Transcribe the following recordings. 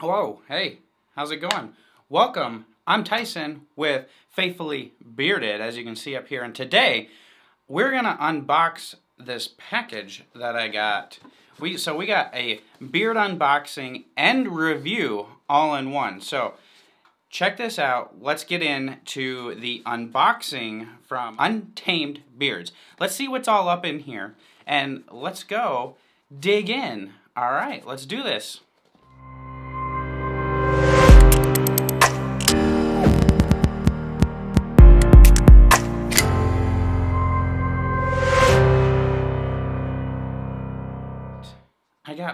Whoa, hey, how's it going? Welcome. I'm Tyson with Faithfully Bearded, as you can see up here. And today, we're to unbox this package that I got. We So we got a beard unboxing and review all in one. So check this out. Let's get into the unboxing from Untamed Beards. Let's see what's all up in here. And let's go dig in. All right, let's do this.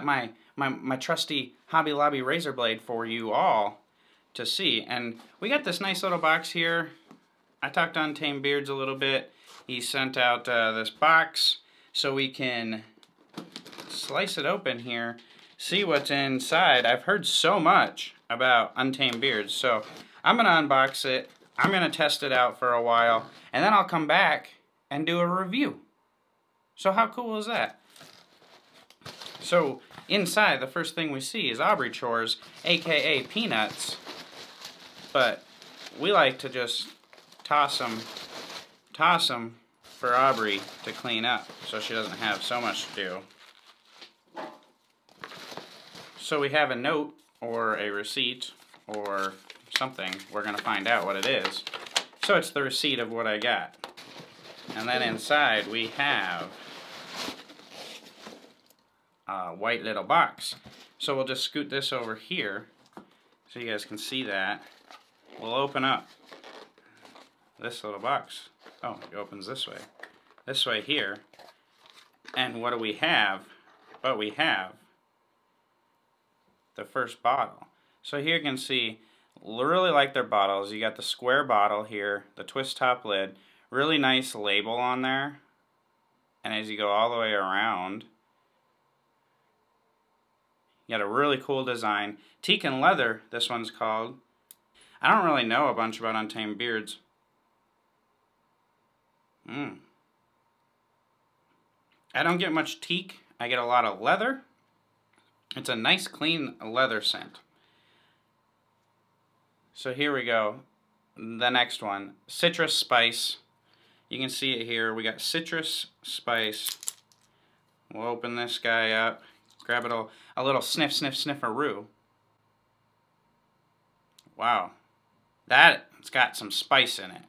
My, my, my trusty Hobby Lobby razor blade for you all to see. And we got this nice little box here. I talked Untamed Beards a little bit. He sent out uh, this box so we can slice it open here, see what's inside. I've heard so much about Untamed Beards, so I'm going to unbox it. I'm going to test it out for a while, and then I'll come back and do a review. So how cool is that? So inside, the first thing we see is Aubrey Chores, aka Peanuts. But we like to just toss them, toss them for Aubrey to clean up so she doesn't have so much to do. So we have a note or a receipt or something. We're going to find out what it is. So it's the receipt of what I got. And then inside we have uh, white little box. So we'll just scoot this over here so you guys can see that. We'll open up this little box. Oh, it opens this way. This way here. And what do we have? What we have the first bottle. So here you can see, really like their bottles. You got the square bottle here, the twist top lid, really nice label on there. And as you go all the way around, you got a really cool design. Teak and Leather, this one's called. I don't really know a bunch about Untamed Beards. Hmm. I don't get much teak. I get a lot of leather. It's a nice clean leather scent. So here we go. The next one. Citrus Spice. You can see it here. We got Citrus Spice. We'll open this guy up. Grab it a, a little sniff, sniff, snifferoo. Wow. That, it's got some spice in it.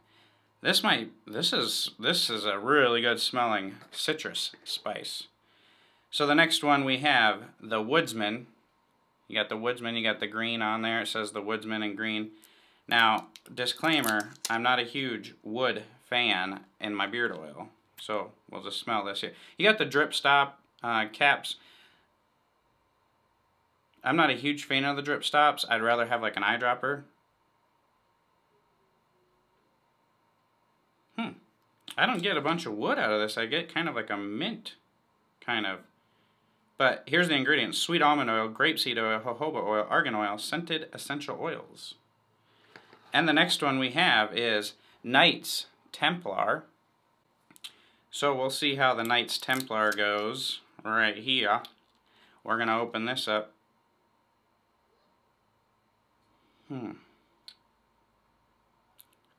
This might, this is, this is a really good smelling citrus spice. So the next one we have, the Woodsman. You got the Woodsman, you got the green on there. It says the Woodsman in green. Now, disclaimer, I'm not a huge wood fan in my beard oil. So we'll just smell this here. You got the drip stop uh, caps. I'm not a huge fan of the drip stops. I'd rather have like an eyedropper. Hmm. I don't get a bunch of wood out of this. I get kind of like a mint, kind of. But here's the ingredients. Sweet almond oil, grapeseed oil, jojoba oil, argan oil, scented essential oils. And the next one we have is Knights Templar. So we'll see how the Knights Templar goes right here. We're going to open this up. Hmm.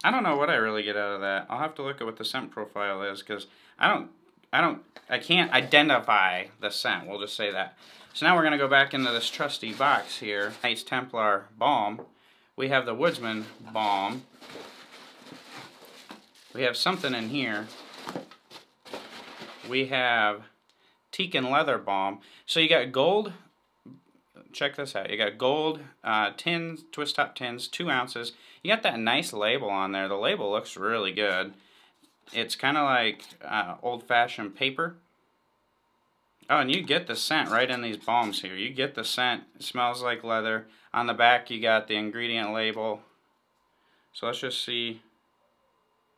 I don't know what I really get out of that. I'll have to look at what the scent profile is because I don't, I don't, I can't identify the scent. We'll just say that. So now we're going to go back into this trusty box here. Knights Templar Balm. We have the Woodsman Balm. We have something in here. We have Teak and Leather Balm. So you got gold check this out. You got gold uh, tins, twist top tins, two ounces. You got that nice label on there. The label looks really good. It's kind of like uh, old-fashioned paper. Oh, and you get the scent right in these balms here. You get the scent. It smells like leather. On the back, you got the ingredient label. So let's just see.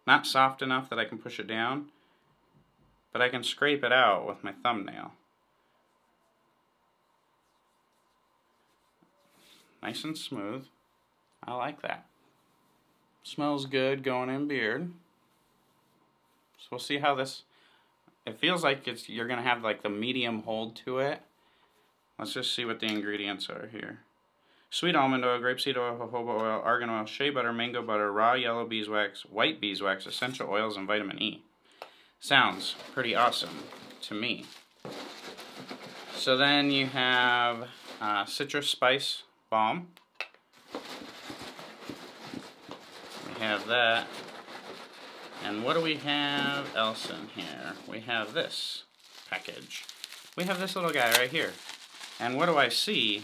Not soft enough that I can push it down, but I can scrape it out with my thumbnail. Nice and smooth. I like that. Smells good going in beard. So we'll see how this, it feels like it's you're to have like the medium hold to it. Let's just see what the ingredients are here. sweet almond oil, grapeseed oil, jojoba oil, argan oil, shea butter, mango butter, raw yellow beeswax, white beeswax, essential oils, and vitamin E. Sounds pretty awesome to me. So then you have uh, citrus spice balm. We have that. And what do we have else in here? We have this package. We have this little guy right here. And what do I see?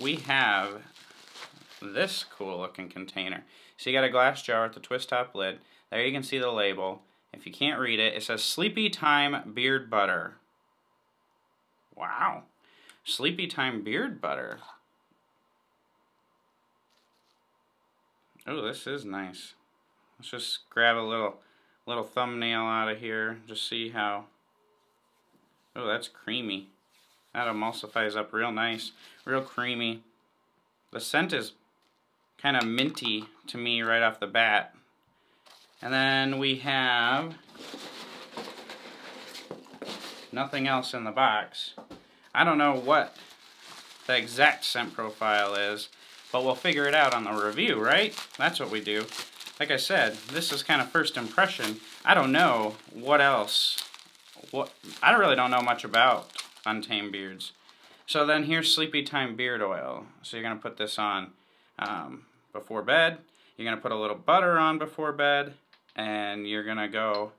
We have this cool looking container. So you got a glass jar with the twist top lid. There you can see the label. If you can't read it, it says Sleepy Time Beard Butter. Wow. Sleepy Time Beard Butter. Oh, this is nice. Let's just grab a little little thumbnail out of here. Just see how... Oh, that's creamy. That emulsifies up real nice. Real creamy. The scent is kind of minty to me right off the bat. And then we have nothing else in the box. I don't know what the exact scent profile is, but we'll figure it out on the review, right? That's what we do. Like I said, this is kind of first impression. I don't know what else. What I really don't know much about Untamed Beards. So then here's Sleepy Time Beard Oil. So you're going to put this on um, before bed. You're going to put a little butter on before bed. And you're going to go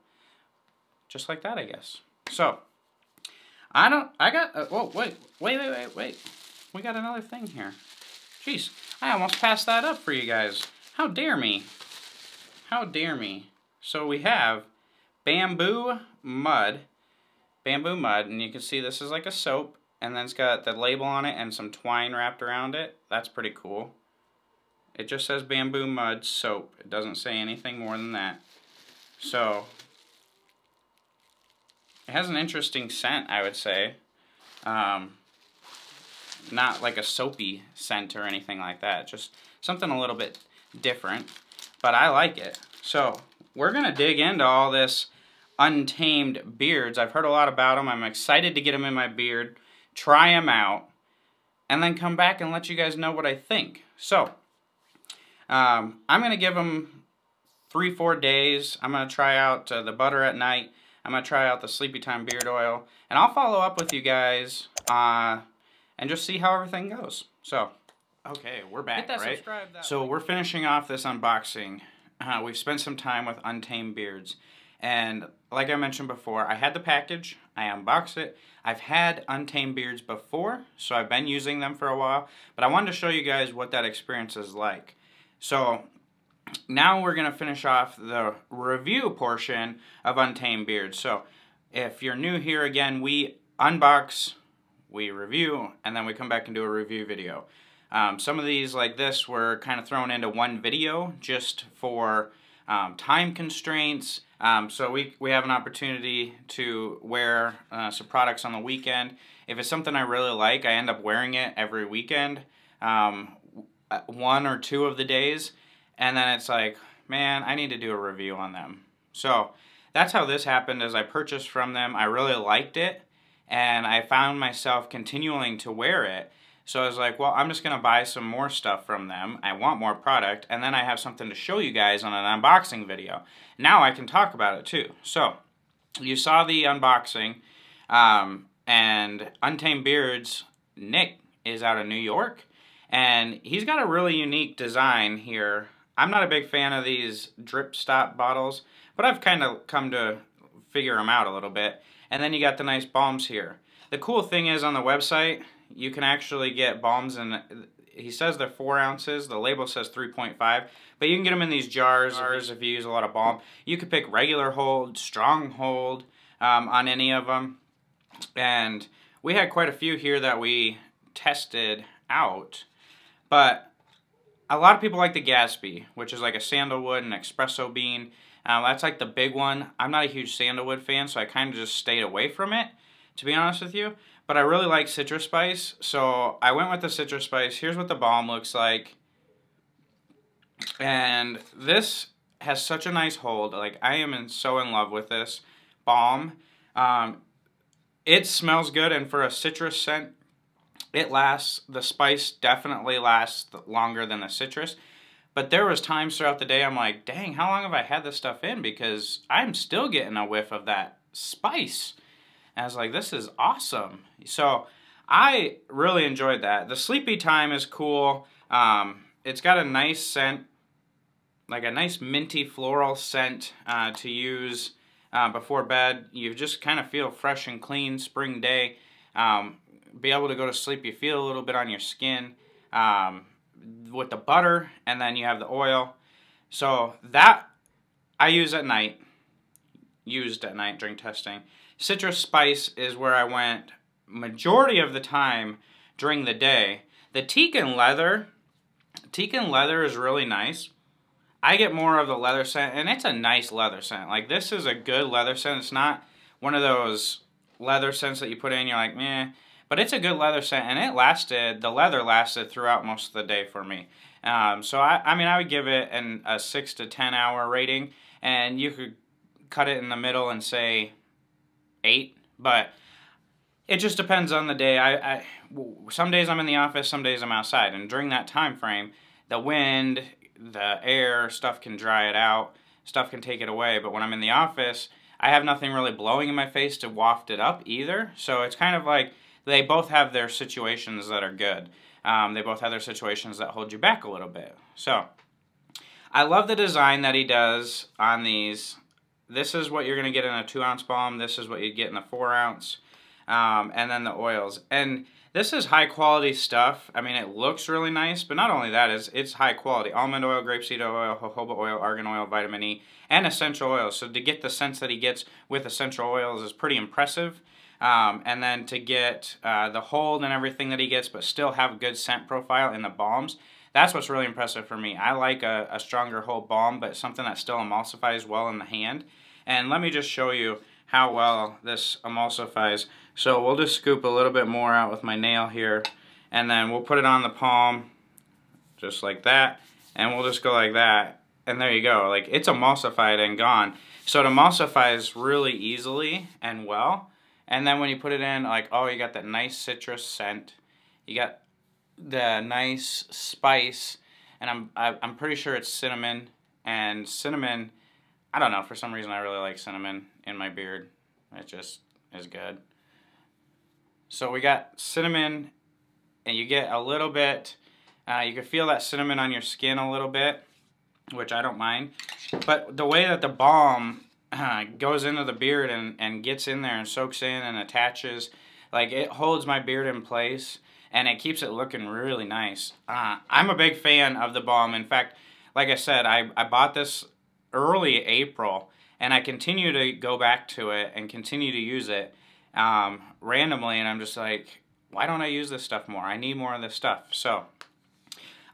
just like that, I guess. So, I don't, I got, uh, whoa, wait, wait, wait, wait, wait. We got another thing here. Jeez, I almost passed that up for you guys. How dare me? How dare me? So we have bamboo mud, bamboo mud, and you can see this is like a soap, and then it's got the label on it and some twine wrapped around it. That's pretty cool. It just says bamboo mud soap. It doesn't say anything more than that. So, it has an interesting scent, I would say. Um, not like a soapy scent or anything like that. Just something a little bit different but I like it. So we're going to dig into all this untamed beards. I've heard a lot about them. I'm excited to get them in my beard, try them out, and then come back and let you guys know what I think. So um, I'm going to give them three, four days. I'm going to try out uh, the butter at night. I'm going to try out the Sleepy Time beard oil. And I'll follow up with you guys uh, and just see how everything goes. So Okay, we're back, right? so we're finishing off this unboxing. Uh, we've spent some time with Untamed Beards. And like I mentioned before, I had the package, I unboxed it. I've had Untamed Beards before, so I've been using them for a while. But I wanted to show you guys what that experience is like. So now we're going to finish off the review portion of Untamed Beards. So if you're new here again, we unbox, we review, and then we come back and do a review video. Um, some of these, like this, were kind of thrown into one video just for um, time constraints. Um, so we, we have an opportunity to wear uh, some products on the weekend. If it's something I really like, I end up wearing it every weekend, um, uh, one or two of the days. And then it's like, man, I need to do a review on them. So that's how this happened as I purchased from them. I really liked it. And I found myself continuing to wear it so I was like, well, I'm just going to buy some more stuff from them. I want more product, and then I have something to show you guys on an unboxing video. Now I can talk about it too. So, you saw the unboxing, um, and Untamed Beards, Nick, is out of New York, and he's got a really unique design here. I'm not a big fan of these drip stop bottles, but I've kind of come to figure them out a little bit. And then you got the nice balms here. The cool thing is on the website, you can actually get balms and he says they're four ounces. The label says 3.5, but you can get them in these jars, jars if you use a lot of balm. You could pick regular hold, strong hold um, on any of them. And we had quite a few here that we tested out, but a lot of people like the Gatsby, which is like a sandalwood and espresso bean. Uh, that's like the big one. I'm not a huge sandalwood fan, so I kind of just stayed away from it, to be honest with you. But I really like citrus spice, so I went with the citrus spice. Here's what the balm looks like. And this has such a nice hold. Like, I am in, so in love with this balm. Um, it smells good, and for a citrus scent, it lasts, the spice definitely lasts longer than the citrus. But there was times throughout the day I'm like, dang, how long have I had this stuff in? Because I'm still getting a whiff of that spice. And I was like, this is awesome. So I really enjoyed that. The sleepy time is cool. Um, it's got a nice scent, like a nice minty floral scent uh, to use uh, before bed. You just kind of feel fresh and clean spring day. Um, be able to go to sleep. You feel a little bit on your skin um, with the butter, and then you have the oil. So that I use at night. Used at night during testing. Citrus spice is where I went majority of the time during the day. The teak and leather, teak and leather is really nice. I get more of the leather scent, and it's a nice leather scent. Like, this is a good leather scent. It's not one of those leather scents that you put in, you're like, meh. But it's a good leather scent, and it lasted, the leather lasted throughout most of the day for me. Um, so, I, I mean, I would give it an, a 6 to 10 hour rating, and you could cut it in the middle and say 8, but it just depends on the day. I, I some days I'm in the office, some days I'm outside, and during that time frame, the wind, the air, stuff can dry it out, stuff can take it away. But when I'm in the office, I have nothing really blowing in my face to waft it up either. So it's kind of like they both have their situations that are good. Um, they both have their situations that hold you back a little bit. So I love the design that he does on these. This is what you're going to get in a two ounce balm. This is what you get in a four ounce. Um, and then the oils. And this is high quality stuff. I mean, it looks really nice, but not only that, it's, it's high quality. Almond oil, grapeseed oil, jojoba oil, argan oil, vitamin E, and essential oils. So to get the sense that he gets with essential oils is pretty impressive. Um, and then to get uh, the hold and everything that he gets, but still have a good scent profile in the balms, that's what's really impressive for me. I like a, a stronger hold balm, but something that still emulsifies well in the hand. And let me just show you how well this emulsifies. So we'll just scoop a little bit more out with my nail here and then we'll put it on the palm just like that and we'll just go like that and there you go. Like it's emulsified and gone. So it emulsifies really easily and well and then when you put it in like oh you got that nice citrus scent. You got the nice spice and I'm I'm pretty sure it's cinnamon and cinnamon I don't know for some reason I really like cinnamon in my beard it just is good so we got cinnamon, and you get a little bit, uh, you can feel that cinnamon on your skin a little bit, which I don't mind. But the way that the balm uh, goes into the beard and, and gets in there and soaks in and attaches, like it holds my beard in place and it keeps it looking really nice. Uh, I'm a big fan of the balm. In fact, like I said, I, I bought this early April and I continue to go back to it and continue to use it um, randomly, and I'm just like, why don't I use this stuff more? I need more of this stuff. So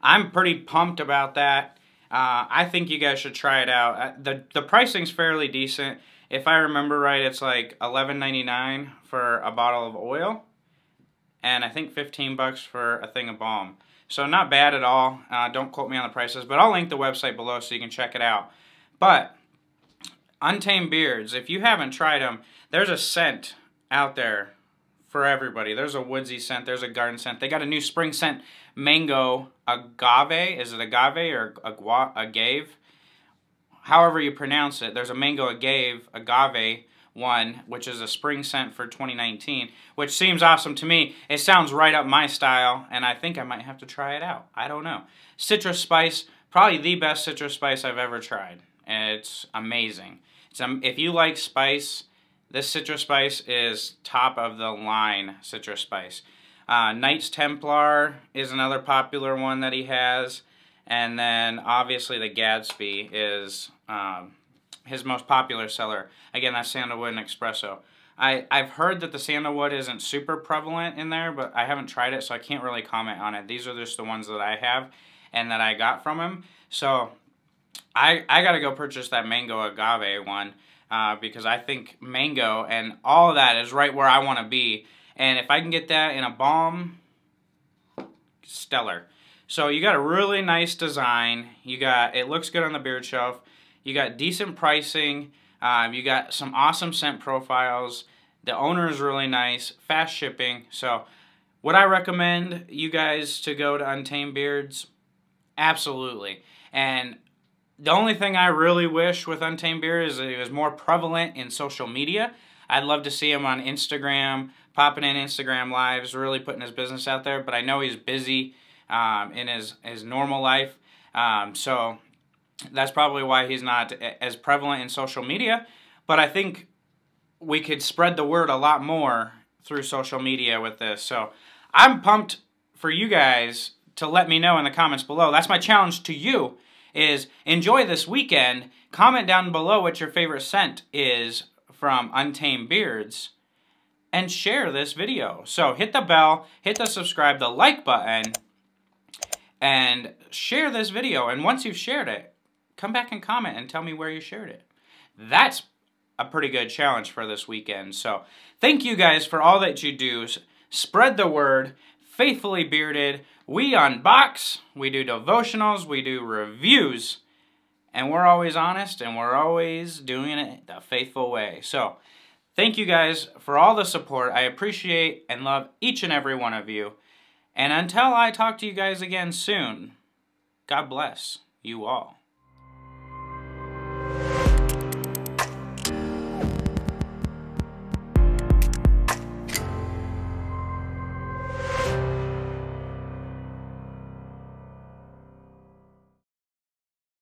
I'm pretty pumped about that. Uh, I think you guys should try it out. Uh, the the pricing's fairly decent. If I remember right, it's like $11.99 for a bottle of oil, and I think 15 bucks for a thing of balm. So not bad at all. Uh, don't quote me on the prices, but I'll link the website below so you can check it out. But Untamed Beards, if you haven't tried them, there's a scent out there for everybody. There's a woodsy scent. There's a garden scent. They got a new spring scent, mango agave. Is it agave or agua, agave? However you pronounce it. There's a mango agave, agave one, which is a spring scent for 2019, which seems awesome to me. It sounds right up my style, and I think I might have to try it out. I don't know. Citrus spice, probably the best citrus spice I've ever tried. It's amazing. Um, if you like spice, this citrus spice is top of the line citrus spice. Uh, Knights Templar is another popular one that he has. And then obviously the Gatsby is um, his most popular seller. Again, that's Sandalwood and Espresso. I, I've heard that the sandalwood isn't super prevalent in there, but I haven't tried it, so I can't really comment on it. These are just the ones that I have and that I got from him. So I, I got to go purchase that mango agave one uh, because I think mango and all of that is right where I want to be. And if I can get that in a balm, stellar. So you got a really nice design. You got it looks good on the beard shelf. You got decent pricing. Um, you got some awesome scent profiles. The owner is really nice. Fast shipping. So Would I recommend you guys to go to Untamed Beards? Absolutely. And the only thing I really wish with Untamed Beards is it was more prevalent in social media. I'd love to see him on Instagram, popping in Instagram lives, really putting his business out there. But I know he's busy um, in his, his normal life. Um, so that's probably why he's not as prevalent in social media. But I think we could spread the word a lot more through social media with this. So I'm pumped for you guys to let me know in the comments below. That's my challenge to you is enjoy this weekend. Comment down below what your favorite scent is from Untamed Beards and share this video. So hit the bell, hit the subscribe, the like button, and share this video. And once you've shared it, come back and comment and tell me where you shared it. That's a pretty good challenge for this weekend. So thank you guys for all that you do. Spread the word. Faithfully Bearded. We unbox, we do devotionals, we do reviews, and we're always honest and we're always doing it the faithful way. So thank you guys for all the support. I appreciate and love each and every one of you. And until I talk to you guys again soon, God bless you all.